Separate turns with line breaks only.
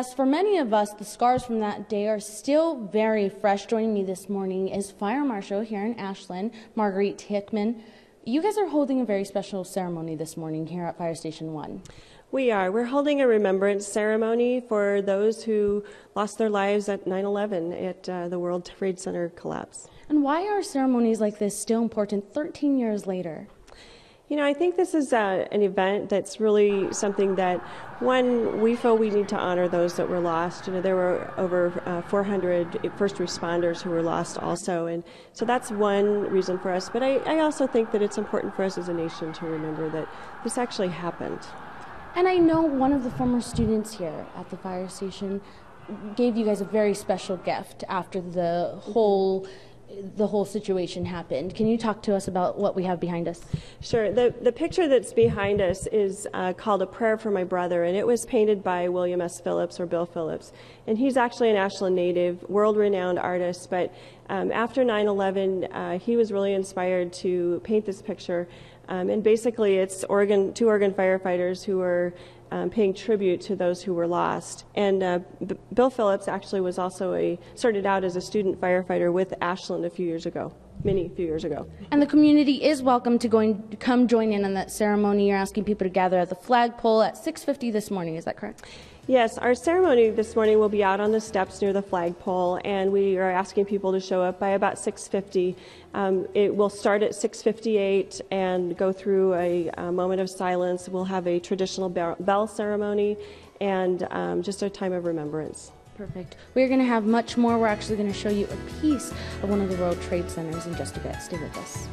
As for many of us, the scars from that day are still very fresh. Joining me this morning is Fire Marshal here in Ashland, Marguerite Hickman. You guys are holding a very special ceremony this morning here at Fire Station 1.
We are. We're holding a remembrance ceremony for those who lost their lives at 9 11 at uh, the World Trade Center collapse.
And why are ceremonies like this still important 13 years later?
You know, I think this is uh, an event that's really something that, one, we feel we need to honor those that were lost. You know, there were over uh, 400 first responders who were lost also. And so that's one reason for us. But I, I also think that it's important for us as a nation to remember that this actually happened.
And I know one of the former students here at the fire station gave you guys a very special gift after the whole the whole situation happened. Can you talk to us about what we have behind us?
Sure. The, the picture that's behind us is uh, called A Prayer for My Brother, and it was painted by William S. Phillips or Bill Phillips. And he's actually an Ashland native, world renowned artist, but um, after 9 11, uh, he was really inspired to paint this picture. Um, and basically, it's Oregon, two Oregon firefighters who were um, paying tribute to those who were lost. And uh, B- Bill Phillips actually was also a started out as a student firefighter with Ashland a few years ago, many few years ago.
And the community is welcome to going come join in on that ceremony. You're asking people to gather at the flagpole at 6:50 this morning. Is that correct?
Yes, our ceremony this morning will be out on the steps near the flagpole, and we are asking people to show up by about 6:50. Um, it will start at 6:58 and go through a, a, moment of silence. We'll have a traditional bell ceremony and um, just a time of remembrance.
Perfect. We're going to have much more. We're actually going to show you a piece of one of the World Trade Centers in just a bit. Stay with us.